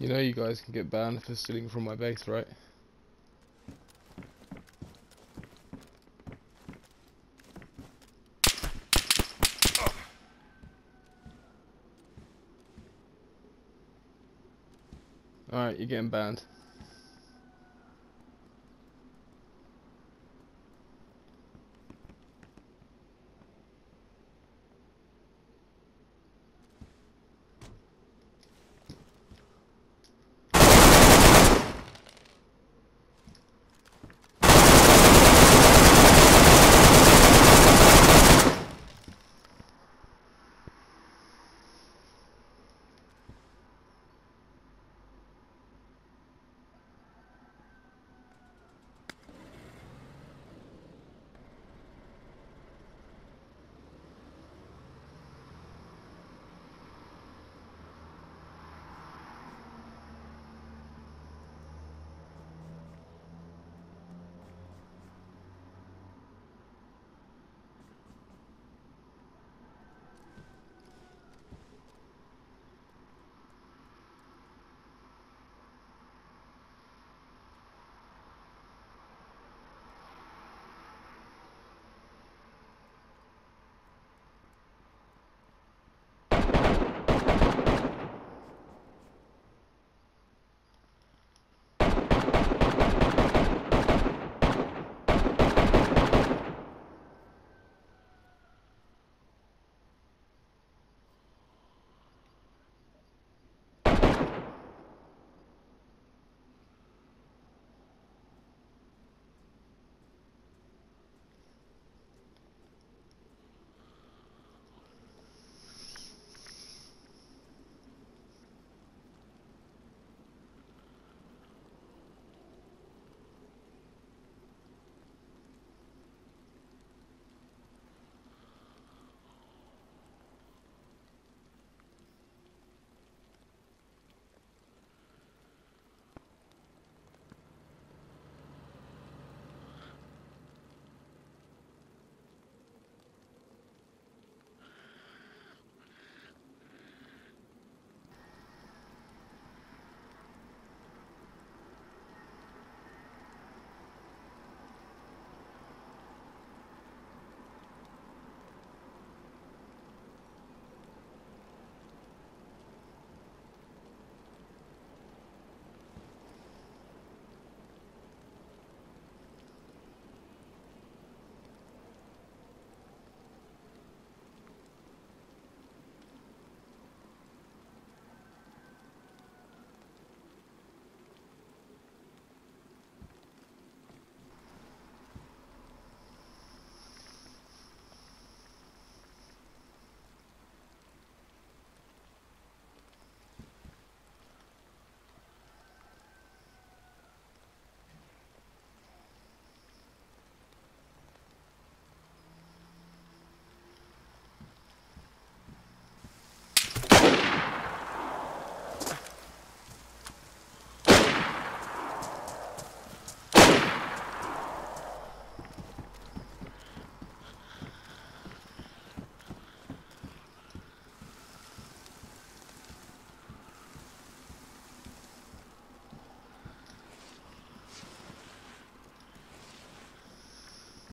You know you guys can get banned for stealing from my base, right? Alright, you're getting banned.